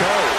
go.